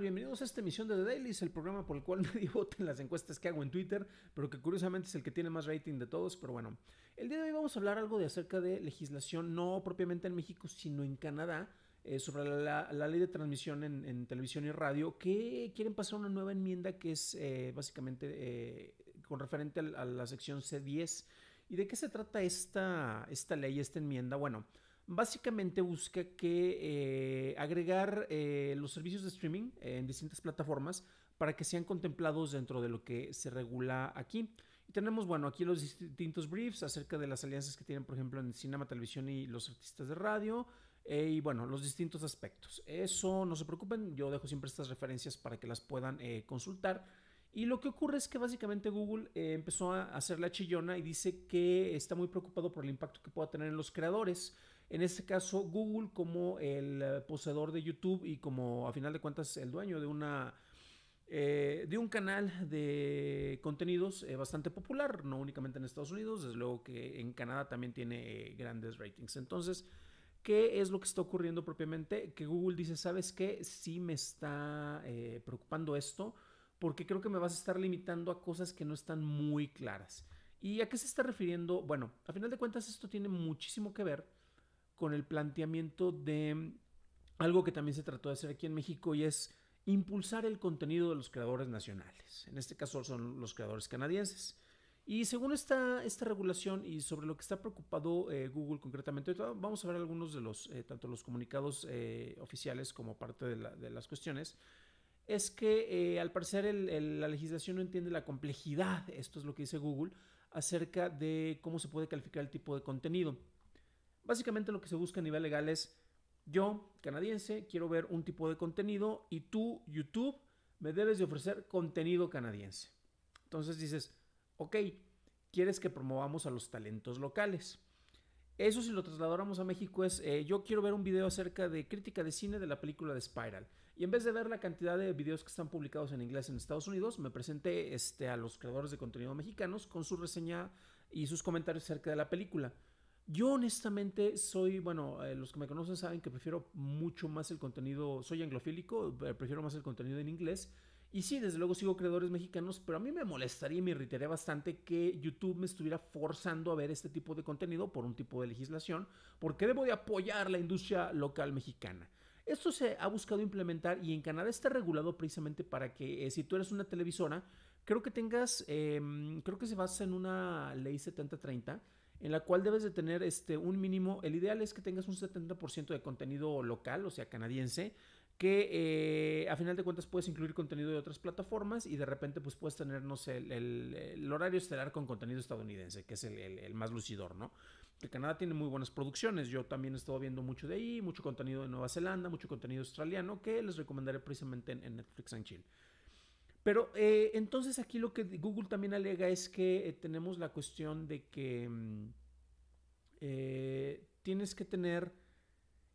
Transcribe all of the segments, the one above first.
Bienvenidos a esta emisión de The Dailies, el programa por el cual nadie vota en las encuestas que hago en Twitter, pero que curiosamente es el que tiene más rating de todos. Pero bueno, el día de hoy vamos a hablar algo de acerca de legislación, no propiamente en México, sino en Canadá, eh, sobre la, ley de transmisión en, televisión y radio, que quieren pasar una nueva enmienda que es eh, básicamente eh, con referente a, la sección C10. ¿Y de qué se trata esta, esta ley, esta enmienda? Bueno, básicamente busca que eh, agregar eh, los servicios de streaming en distintas plataformas para que sean contemplados dentro de lo que se regula aquí. Y tenemos, bueno, aquí los distintos briefs acerca de las alianzas que tienen, por ejemplo, en cinema, televisión y los artistas de radio. Eh, y bueno, los distintos aspectos. Eso no se preocupen, yo dejo siempre estas referencias para que las puedan consultar. Y lo que ocurre es que básicamente Google empezó a hacer la chillona y dice que está muy preocupado por el impacto que pueda tener en los creadores. En este caso, Google como el eh, poseedor de YouTube y como a final de cuentas el dueño de una eh, de un canal de contenidos eh, bastante popular, no únicamente en Estados Unidos, desde luego que en Canadá también tiene grandes ratings. Entonces, ¿qué es lo que está ocurriendo propiamente? Que Google dice, ¿sabes qué? Sí me está preocupando esto, porque creo que me vas a estar limitando a cosas que no están muy claras. ¿Y a qué se está refiriendo? Bueno, a final de cuentas esto tiene muchísimo que ver con el planteamiento de algo que también se trató de hacer aquí en México y es impulsar el contenido de los creadores nacionales. En este caso son los creadores canadienses. Y según esta, esta regulación y sobre lo que está preocupado eh, Google concretamente, vamos a ver algunos de los, eh, tanto los comunicados eh, oficiales como parte de, las cuestiones, es que al parecer la legislación no entiende la complejidad, esto es lo que dice Google, acerca de cómo se puede calificar el tipo de contenido. Básicamente lo que se busca a nivel legal es, yo, canadiense, quiero ver un tipo de contenido y tú, YouTube, me debes de ofrecer contenido canadiense. Entonces dices, ok, quieres que promovamos a los talentos locales. Eso si lo trasladáramos a México es, eh, yo quiero ver un video acerca de crítica de cine de la película de Spiral. Y en vez de ver la cantidad de videos que están publicados en inglés en Estados Unidos, me presenté este, a los creadores de contenido mexicanos con su reseña y sus comentarios acerca de la película. Yo honestamente soy, bueno, eh, los que me conocen saben que prefiero mucho más el contenido, soy anglofílico, eh, prefiero más el contenido en inglés. Y sí, desde luego sigo creadores mexicanos, pero a mí me molestaría y me irritaría bastante que YouTube me estuviera forzando a ver este tipo de contenido por un tipo de legislación, porque debo de apoyar la industria local mexicana. Esto se ha buscado implementar y en Canadá está regulado precisamente para que eh, si tú eres una televisora, creo que tengas, em, creo que se basa en una ley 7030 en la cual debes de tener este, un mínimo, el ideal es que tengas un 70% de contenido local, o sea, canadiense, que eh, a final de cuentas puedes incluir contenido de otras plataformas y de repente pues puedes tener, no sé, el, horario estelar con contenido estadounidense, que es el, más lucidor, ¿no? Que Canadá tiene muy buenas producciones, yo también he estado viendo mucho de ahí, mucho contenido de Nueva Zelanda, mucho contenido australiano, que les recomendaré precisamente en, Netflix and Chill. Pero eh, entonces aquí lo que Google también alega es que eh, tenemos la cuestión de que mm, eh, tienes que tener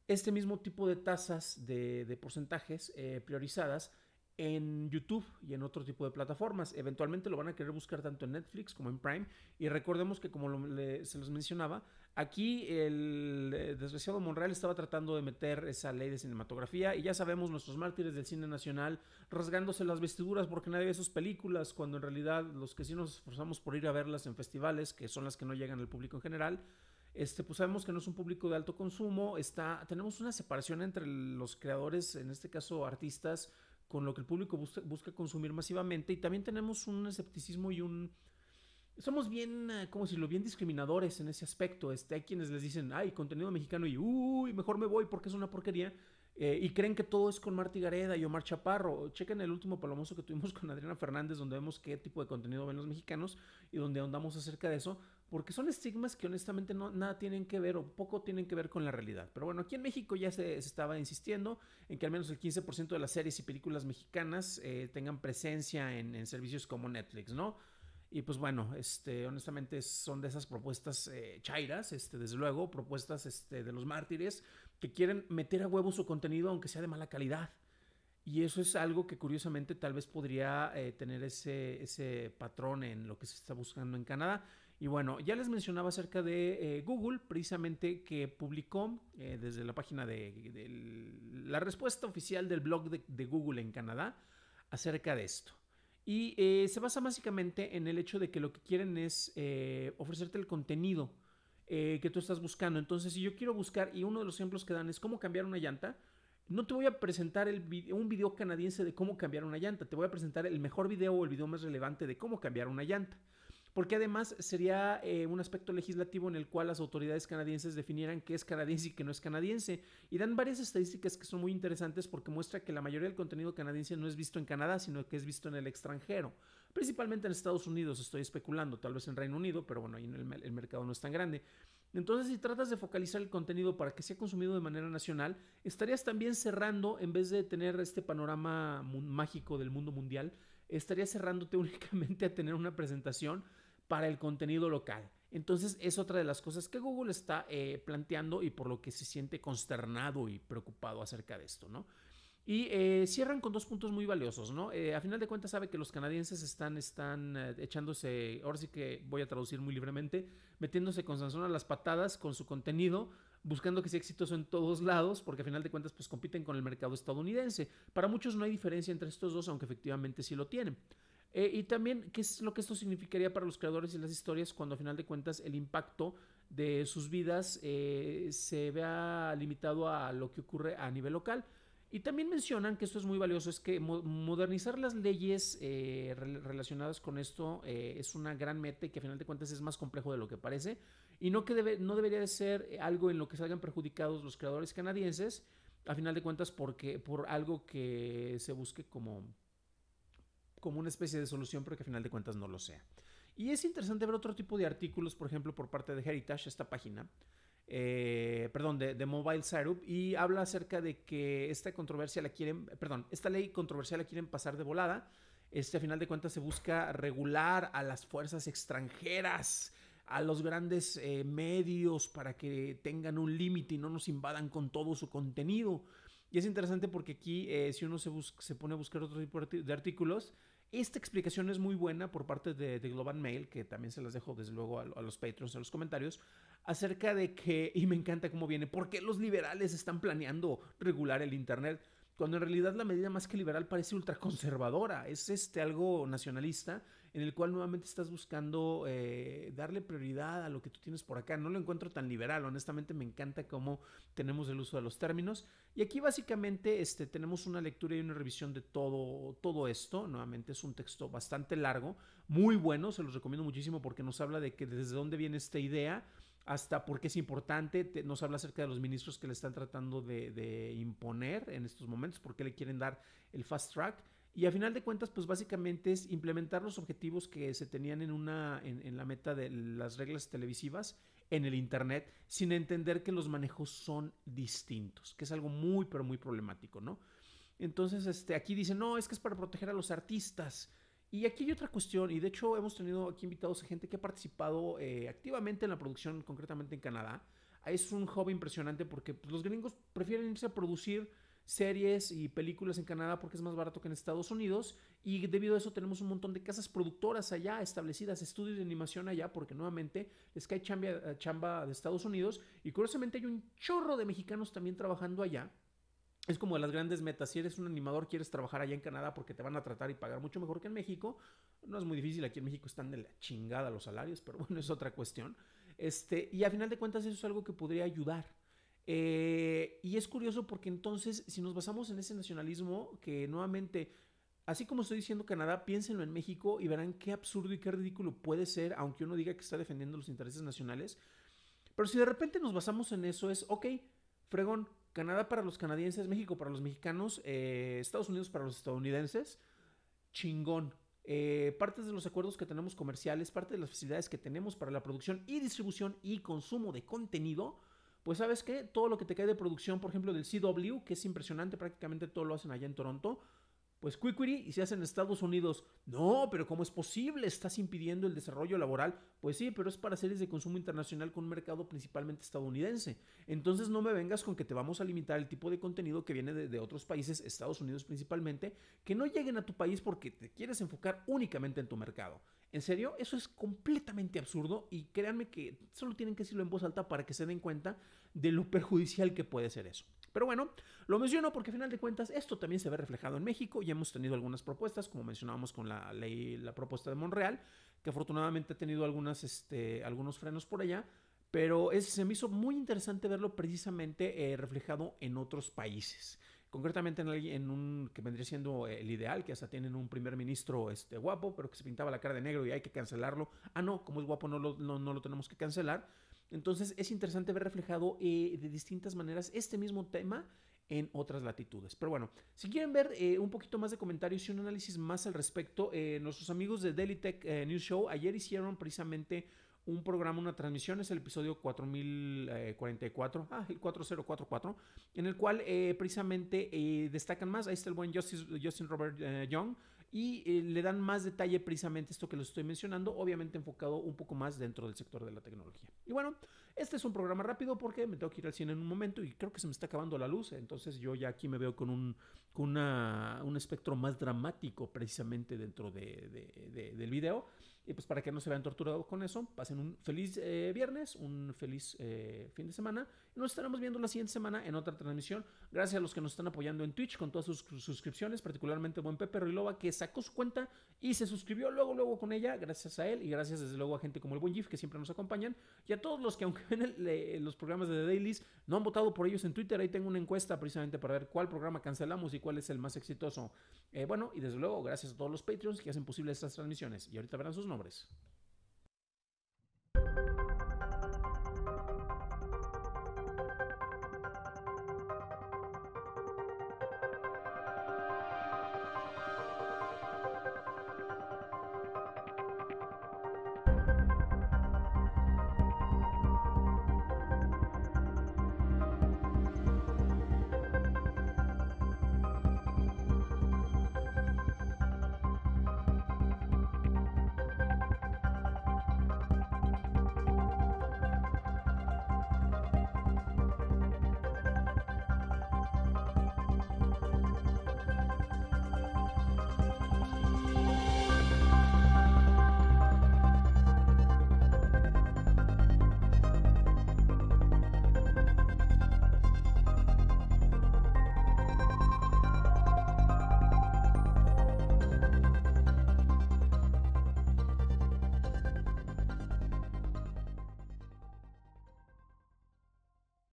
este mismo tipo de tasas de, porcentajes priorizadas en YouTube y en otro tipo de plataformas. Eventualmente lo van a querer buscar tanto en Netflix como en Prime. Y recordemos que, como se los mencionaba, aquí el eh, desgraciado Monreal estaba tratando de meter esa ley de cinematografía. Y ya sabemos, nuestros mártires del cine nacional rasgándose las vestiduras porque nadie ve sus películas, cuando en realidad los que sí nos esforzamos por ir a verlas en festivales, que son las que no llegan al público en general, este, pues sabemos que no es un público de alto consumo. Está, tenemos una separación entre los creadores, en este caso artistas, con lo que el público busca, consumir masivamente y también tenemos un escepticismo y un... Somos bien, eh, como decirlo, bien discriminadores en ese aspecto. Este, hay quienes les dicen, ay, contenido mexicano y, uy, mejor me voy porque es una porquería. Eh, y creen que todo es con Marty Gareda y Omar Chaparro. Chequen el último palomoso que tuvimos con Adriana Fernández, donde vemos qué tipo de contenido ven los mexicanos y donde ahondamos acerca de eso, porque son estigmas que honestamente no, nada tienen que ver o poco tienen que ver con la realidad. Pero bueno, aquí en México ya se, estaba insistiendo en que al menos el 15% de las series y películas mexicanas eh, tengan presencia en, en servicios como Netflix, ¿no? Y pues bueno, este, honestamente son de esas propuestas eh, chairas, este, desde luego, propuestas este, de los mártires que quieren meter a huevo su contenido aunque sea de mala calidad. Y eso es algo que curiosamente tal vez podría eh, tener ese, ese patrón en lo que se está buscando en Canadá. Y bueno, ya les mencionaba acerca de eh, Google, precisamente que publicó eh, desde la página de, la respuesta oficial del blog de, Google en Canadá acerca de esto. Y se basa básicamente en el hecho de que lo que quieren es ofrecerte el contenido que tú estás buscando. Entonces, si yo quiero buscar, y uno de los ejemplos que dan es cómo cambiar una llanta, no te voy a presentar un video canadiense de cómo cambiar una llanta, te voy a presentar el mejor video o el video más relevante de cómo cambiar una llanta. Porque además sería eh, un aspecto legislativo en el cual las autoridades canadienses definieran qué es canadiense y qué no es canadiense. Y dan varias estadísticas que son muy interesantes porque muestra que la mayoría del contenido canadiense no es visto en Canadá, sino que es visto en el extranjero. Principalmente en Estados Unidos, estoy especulando, tal vez en Reino Unido, pero bueno, ahí el mercado no es tan grande. Entonces, si tratas de focalizar el contenido para que sea consumido de manera nacional, estarías también cerrando, en vez de tener este panorama mágico del mundo mundial, estarías cerrándote únicamente a tener una presentación para el contenido local. Entonces, es otra de las cosas que Google está eh, planteando y por lo que se siente consternado y preocupado acerca de esto, ¿no? Y eh, cierran con dos puntos muy valiosos, ¿no? Eh, a final de cuentas sabe que los canadienses están, están echándose, ahora sí que voy a traducir muy libremente, metiéndose con Sansón a las patadas con su contenido, buscando que sea exitoso en todos lados, porque a final de cuentas pues compiten con el mercado estadounidense. Para muchos no hay diferencia entre estos dos, aunque efectivamente sí lo tienen. Y también, ¿qué es lo que esto significaría para los creadores y las historias cuando a final de cuentas el impacto de sus vidas se vea limitado a lo que ocurre a nivel local? Y también mencionan que esto es muy valioso, es que modernizar las leyes eh, relacionadas con esto eh, es una gran meta y que a final de cuentas es más complejo de lo que parece y no que debe, no debería de ser algo en lo que salgan perjudicados los creadores canadienses, a final de cuentas porque por algo que se busque como, como una especie de solución, pero que a final de cuentas no lo sea. Y es interesante ver otro tipo de artículos, por ejemplo, por parte de Heritage, esta página, eh, perdón, de, Mobile Syrup y habla acerca de que esta controversia la quieren, perdón, esta ley controversial la quieren pasar de volada. Este, a final de cuentas, se busca regular a las fuerzas extranjeras, a los grandes eh, medios para que tengan un límite y no nos invadan con todo su contenido. Y es interesante porque aquí, eh, si uno se, se pone a buscar otro tipo de artículos, esta explicación es muy buena por parte de, Global Mail, que también se las dejo desde luego a, a los patrons en los comentarios, acerca de que, y me encanta cómo viene, ¿por qué los liberales están planeando regular el Internet? Cuando en realidad la medida más que liberal parece ultraconservadora, es este algo nacionalista en el cual nuevamente estás buscando eh, darle prioridad a lo que tú tienes por acá. No lo encuentro tan liberal, honestamente me encanta cómo tenemos el uso de los términos. Y aquí básicamente este, tenemos una lectura y una revisión de todo, todo esto. Nuevamente es un texto bastante largo, muy bueno, se los recomiendo muchísimo porque nos habla de que desde dónde viene esta idea hasta porque es importante, nos habla acerca de los ministros que le están tratando de, imponer en estos momentos, porque le quieren dar el fast track. Y a final de cuentas, pues básicamente es implementar los objetivos que se tenían en, una, en, la meta de las reglas televisivas en el Internet, sin entender que los manejos son distintos, que es algo muy, pero muy problemático, ¿no? Entonces, este, aquí dice, no, es que es para proteger a los artistas. Y aquí hay otra cuestión, y de hecho hemos tenido aquí invitados a gente que ha participado eh, activamente en la producción, concretamente en Canadá. Es un hobby impresionante porque pues, los gringos prefieren irse a producir series y películas en Canadá porque es más barato que en Estados Unidos y debido a eso tenemos un montón de casas productoras allá establecidas, estudios de animación allá porque nuevamente les cae chamba, eh, chamba de Estados Unidos y curiosamente hay un chorro de mexicanos también trabajando allá es como de las grandes metas. Si eres un animador, quieres trabajar allá en Canadá porque te van a tratar y pagar mucho mejor que en México. No es muy difícil, aquí en México están de la chingada los salarios, pero bueno, es otra cuestión. Este, y a final de cuentas eso es algo que podría ayudar. Eh, y es curioso porque entonces, si nos basamos en ese nacionalismo, que nuevamente, así como estoy diciendo Canadá, piénsenlo en México y verán qué absurdo y qué ridículo puede ser, aunque uno diga que está defendiendo los intereses nacionales. Pero si de repente nos basamos en eso, es, ok, fregón, Canadá para los canadienses, México para los mexicanos, eh, Estados Unidos para los estadounidenses, chingón. Eh, partes de los acuerdos que tenemos comerciales, parte de las facilidades que tenemos para la producción y distribución y consumo de contenido, pues sabes que todo lo que te cae de producción, por ejemplo, del CW, que es impresionante, prácticamente todo lo hacen allá en Toronto, pues Quickity y se hace en Estados Unidos. No, pero ¿cómo es posible? ¿Estás impidiendo el desarrollo laboral? Pues sí, pero es para series de consumo internacional con un mercado principalmente estadounidense. Entonces no me vengas con que te vamos a limitar el tipo de contenido que viene de otros países, Estados Unidos principalmente, que no lleguen a tu país porque te quieres enfocar únicamente en tu mercado. En serio, eso es completamente absurdo y créanme que solo tienen que decirlo en voz alta para que se den cuenta de lo perjudicial que puede ser eso. Pero bueno, lo menciono porque a final de cuentas esto también se ve reflejado en México. Y hemos tenido algunas propuestas, como mencionábamos con la ley, la propuesta de Monreal, que afortunadamente ha tenido este, algunos frenos por allá, pero es, se me hizo muy interesante verlo precisamente eh, reflejado en otros países concretamente en, en, un que vendría siendo el ideal, que hasta tienen un primer ministro este, guapo, pero que se pintaba la cara de negro y hay que cancelarlo. Ah, no, como es guapo no lo, no, no lo tenemos que cancelar. Entonces es interesante ver reflejado eh, de distintas maneras este mismo tema en otras latitudes. Pero bueno, si quieren ver eh, un poquito más de comentarios y un análisis más al respecto, eh, nuestros amigos de Daily Tech eh, News Show ayer hicieron precisamente un programa, una transmisión, es el episodio 4044, ah, el 4044, en el cual eh, precisamente eh, destacan más, ahí está el buen Justin, Justin Robert eh, Young, y eh, le dan más detalle precisamente esto que les estoy mencionando, obviamente enfocado un poco más dentro del sector de la tecnología. Y bueno, este es un programa rápido porque me tengo que ir al cine en un momento y creo que se me está acabando la luz, entonces yo ya aquí me veo con un, con una, un espectro más dramático precisamente dentro de, de, de, del video. Y pues para que no se vean torturados con eso, pasen un feliz eh, viernes, un feliz eh, fin de semana. Y nos estaremos viendo la siguiente semana en otra transmisión. Gracias a los que nos están apoyando en Twitch con todas sus suscripciones, particularmente buen Pepe Riloba que sacó su cuenta y se suscribió luego, luego con ella. Gracias a él y gracias desde luego a gente como el buen Gif que siempre nos acompañan. Y a todos los que aunque ven eh, los programas de The Dailies, no han votado por ellos en Twitter. Ahí tengo una encuesta precisamente para ver cuál programa cancelamos y cuál es el más exitoso. Bueno, y desde luego gracias a todos los Patreons que hacen posible estas transmisiones. Y ahorita verán sus nombres.